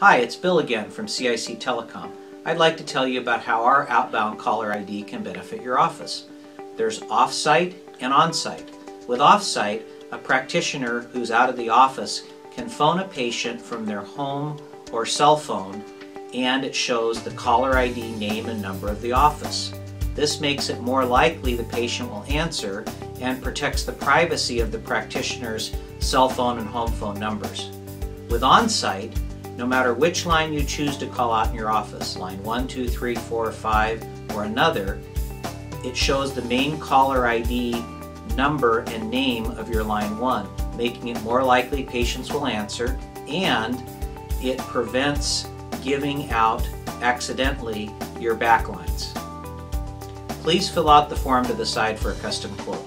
Hi, it's Bill again from CIC Telecom. I'd like to tell you about how our outbound caller ID can benefit your office. There's off-site and on-site. With off-site, a practitioner who's out of the office can phone a patient from their home or cell phone and it shows the caller ID name and number of the office. This makes it more likely the patient will answer and protects the privacy of the practitioner's cell phone and home phone numbers. With on-site, no matter which line you choose to call out in your office, line 1, 2, 3, 4, 5, or another, it shows the main caller ID number and name of your line 1, making it more likely patients will answer, and it prevents giving out accidentally your backlines. Please fill out the form to the side for a custom quote.